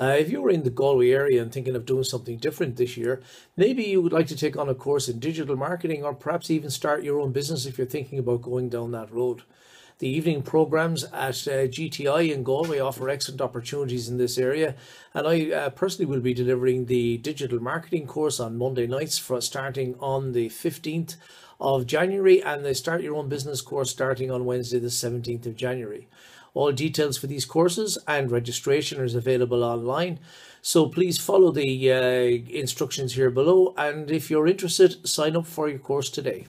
Uh, if you're in the Galway area and thinking of doing something different this year, maybe you would like to take on a course in digital marketing or perhaps even start your own business if you're thinking about going down that road. The evening programs at uh, GTI in Galway offer excellent opportunities in this area, and I uh, personally will be delivering the digital marketing course on Monday nights for starting on the 15th of January and the Start Your Own Business course starting on Wednesday, the 17th of January. All details for these courses and registration is available online. So please follow the uh, instructions here below. And if you're interested, sign up for your course today.